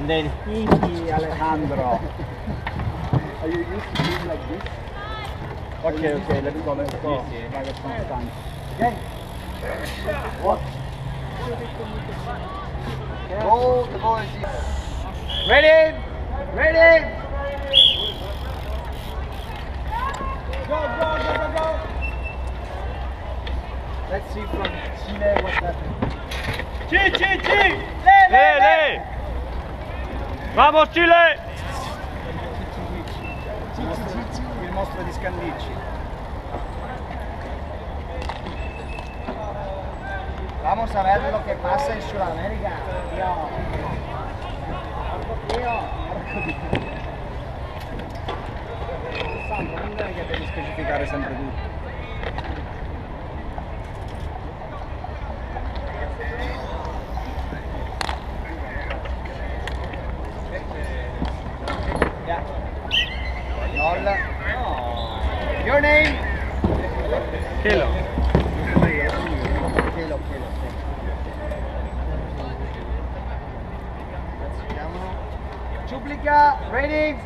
And then Kiki Alejandro. Are you used to being like this? Okay, okay, let's go, let's go. Sì, sì. Dai che sono stanco. Ok? What? Go, the is Ready? Ready? Go, go, go, go, go! Let's see from Chile what's happening. Chi, chi, chi! Le, le, le! Vamos Cici, il mostro di Scandicci. Vamos a ver lo que pasa en Sudamérica. Marco, tío. Marco, tío. Sandro, non è che devi specificare sempre tutto. Kilo. Duplica, ready?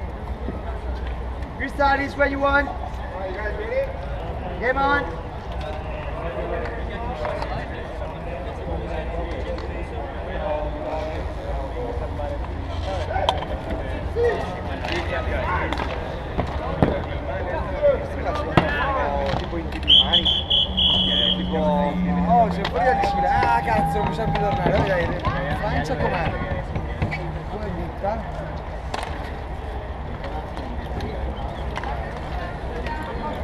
Freestyle is where you want. you guys ready? Game on. Cazzo, non sa più tornare. Vedete, Francia com'è? Come butta?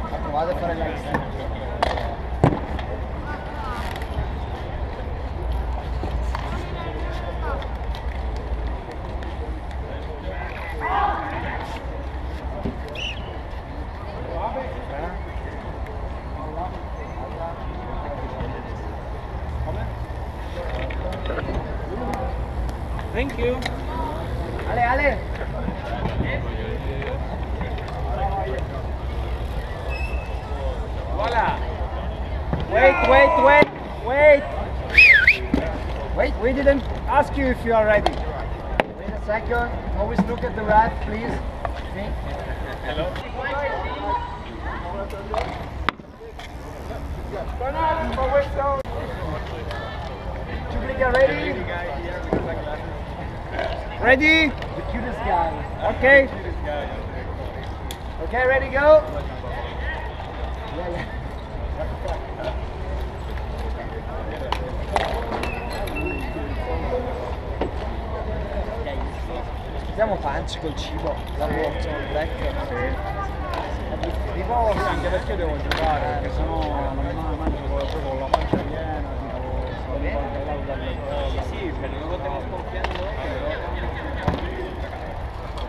Ha provato a fare la Thank you. Ale, Ale. Voila. Wait, wait, wait, wait. Wait, we didn't ask you if you are ready. Wait a second. Always look at the ref, please. Me. Hello. Duplica ready? Ready? The cutest guy. Okay. Okay, ready, go? Yeah, yeah. Scusiamo punch col cibo, la il black. Sì, anche perché devo giocare, perché sennò non mangio proprio con la pancia piena, dalle Sí, pero luego te vas confiando.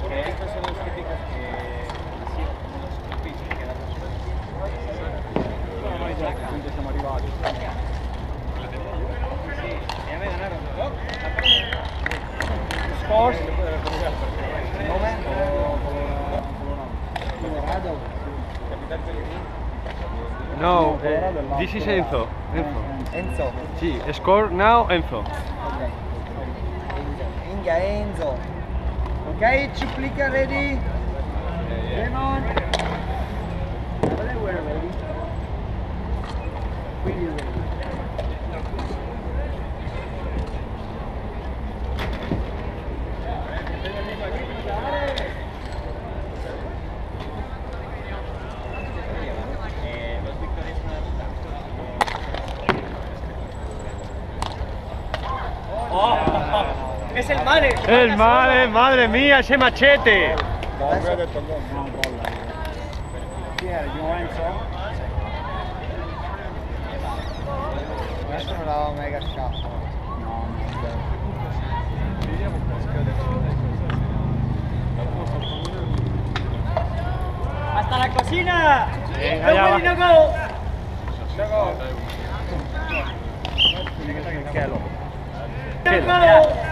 Que capisce che la già appunto siamo e a me? Nome? Nome? Colorado. No, is Enzo. Enzo. Sì, score now Enzo. Ok. Inga Enzo. Ok, Ciuplica ready? Game on. But they were ready. Really ready. El madre, madre mía, ese machete. ¡Hasta la cocina! Venga, no go! No go. No go.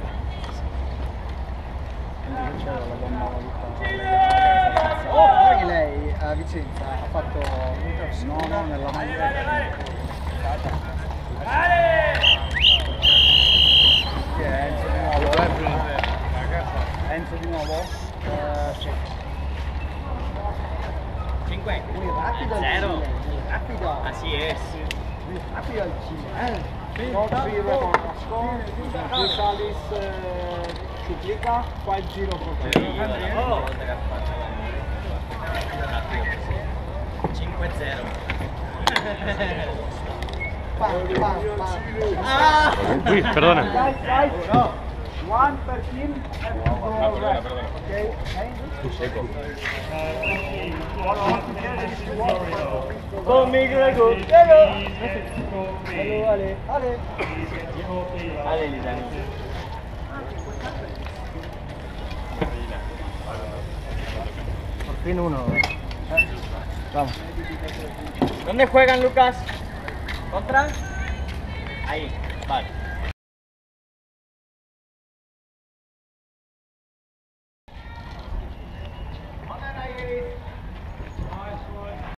c'era la donna tutta Oh, che lei a Vicenza ha fatto un No, no, nella maglia. Che è Enzo di nuovo? Enzo di nuovo? Eh, sì. 5. Muy Zero. Chile, muy rápido. Así es. Muy rápido el Chile. Eh. Rossi Reconasco, Gusalis Ciuplica, fa il giro proprio. Oh. 5-0. Pam, pam, pam. Ah! Uy, perdona. Guys, guys, one per team two goal rest. Okay? Con Miguel Hello, Ale. Ale. Vale, Lizani. Por fin uno. Vamos. ¿Dónde juegan, Lucas? ¿Contra? Ahí, vale.